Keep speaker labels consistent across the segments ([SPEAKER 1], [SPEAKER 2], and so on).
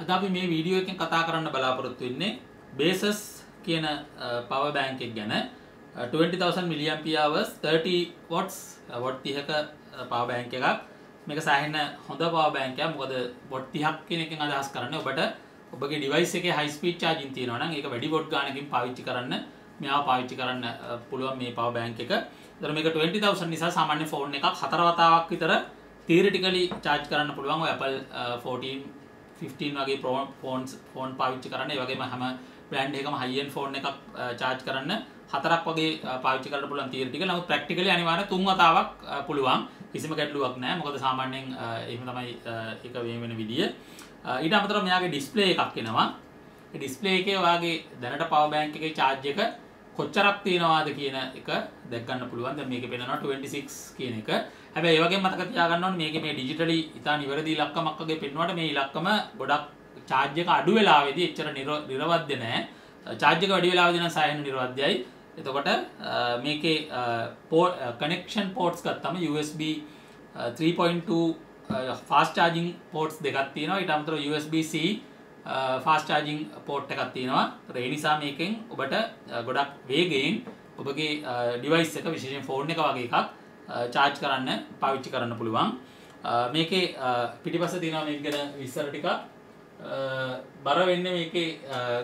[SPEAKER 1] අද අපි මේ වීඩියෝ එකෙන් කතා කරන්න බලාපොරොත්තු වෙන්නේ බේසස් කියන පවර් බෑන්ක් එක ගැන. 20000 මිලියම් පියවර්ස් 30 වොට්ස් වොට් 30ක පවර් බෑන්ක් එකක්. මේක සෑහෙන හොඳ පවර් බෑන්ක් එකක්. මොකද වොට් 30ක් කියන එකෙන් අදහස් කරන්නේ ඔබට. ඔබගේ ඩිවයිස් එකේ හයි ස්පීඩ් charging තියෙනවා නම් ඒක වැඩි වොට් ගානකින් පාවිච්චි කරන්න මෙයාව පාවිච්චි කරන්න පුළුවන් මේ පවර් බෑන්ක් එක. ඒතර මේක 20000 නිසා සාමාන්‍ය ෆෝන් එකක් හතර වතාවක් විතර තීරටිකලි චාර්ජ් කරන්න පුළුවන්. ඔය Apple 14 15 වගේ ෆෝන්ස් ෆෝන් පාවිච්චි කරන්න. ඒ වගේම හැම බ්‍රෑන්ඩ් එකම හයි එන්ඩ් ෆෝන් එකක් චාර්ජ් කරන්න. හතරක් වගේ පාවිච්චි කරන්න පුළුවන් තියරිටිකල් නමුත් ප්‍රැක්ටිකලි අනිවාර්ය තුන් වතාවක් පුළුවන්. කිසිම ගැටලුවක් නැහැ. මොකද සාමාන්‍යයෙන් එහෙම තමයි ඒක වෙන විදිය. ඊට අමතරව මෙයාගේ ඩිස්ප්ලේ එකක් එනවා. ඒ ඩිස්ප්ලේ එකේ ඔයාගේ දැනට පවර් බෑන්ක් එකේ charge එක කොච්චරක් තියෙනවාද කියන එක දැක් ගන්න පුළුවන්. දැන් මේකේ පෙන්නනවා 26 කියන එක. හැබැයි ඒ වගේම මතක තියාගන්න ඕනේ මේකේ මේ ඩිජිටලි ඉතා නිවැරදි ඉලක්කමක් වගේ පෙන්වුවාට මේ ඉලක්කම ගොඩක් charge එක අඩු වෙලාවේදී එච්චර නිර්වද්‍ය නැහැ. charge එක වැඩි වෙලාවදී නම් සායන නිර්වද්‍යයි. එතකොට මේකේ කනෙක්ෂන් පෝර්ට්ස් ගත්තම USB 3.2 ෆාස්ට් charging පෝර්ට්ස් දෙකක් තියෙනවා. ඊට අමතරව USB C ෆාස් චාජිං පෝට් එකක් තියෙනවා. ඒ නිසා මේකෙන් ඔබට ගොඩක් වේගයෙන් ඔබගේ ඩිවයිස් එක විශේෂයෙන් ෆෝන් එක වගේ එකක් චාර්ජ් කරන්න පාවිච්චි කරන්න පුළුවන්. මේකේ පිටිපස්ස තියෙනවා මේක ගැන විස්තර ටිකක්. බර වෙන්නේ මේකේ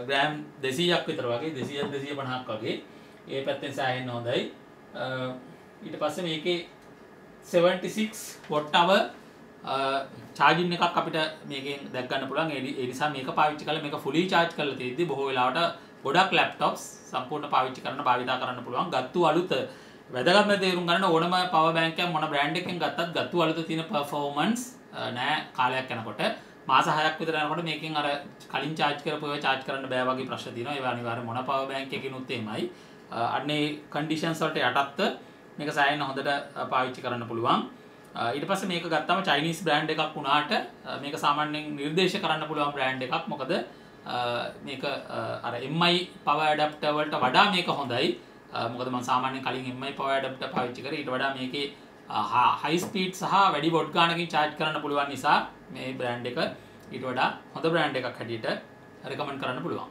[SPEAKER 1] ග්‍රෑම් 200ක් විතර වගේ 200 250ක් වගේ. ඒ පැත්තෙන් සෑහෙන්න හොඳයි. ඊට පස්සේ මේකේ 76 වොට් අව චාජින් එකක් අපිට මේකෙන් දැක්ගන්න පුළුවන්. ඒ නිසා මේක පාවිච්චි කරලා මේක ෆුලි චාර්ජ් කරලා තියෙද්දි බොහෝ වෙලාවට ගොඩක් ලැප්ටොප්ස් සම්පූර්ණ පාවිච්චි කරන්න භාවිතා කරන්න පුළුවන්. ගත්තු අලුත වැදගත්ම තේරුම් ගන්න ඕනම පවර් බෑන්ක් එකක් මොන බ්‍රෑන්ඩ් එකකින් ගත්තත් ගත්තු අලුත තියෙන පර්ෆෝමන්ස් නෑ කාලයක් යනකොට. මාස 6ක් විතර යනකොට මේකෙන් අර කලින් චාර්ජ් කරපු ඒවා චාර්ජ් කරන්න බෑ වගේ ප්‍රශ්න තියෙනවා. ඒවා අනිවාර්යයෙන් මොන පවර් බෑන්ක් එකකිනුත් එහෙමයි. අන්නේ කන්ඩිෂන්ස් වලට යටත්ව මේක සෑහෙන හොඳට පාවිච්චි කරන්න පුළුවන්. ඊට පස්සේ මේක ගත්තම චයිනීස් බ්‍රෑන්ඩ් එකක් වුණාට මේක සාමාන්‍යයෙන් නිර්දේශ කරන්න පුළුවන් බ්‍රෑන්ඩ් එකක්. මොකද මේක අර MI power adapter වලට වඩා මේක හොඳයි. මොකද මම සාමාන්‍යයෙන් කලින් MI power adapter පාවිච්චි කරේ. ඊට වඩා මේකේ හයි ස්පීඩ් සහ වැඩි වොට් ගානකින් charge කරන්න පුළුවන් නිසා මේ බ්‍රෑන්ඩ් එක ඊට වඩා හොඳ බ්‍රෑන්ඩ් එකක් හැටියට රෙකමන්ඩ් කරන්න පුළුවන්.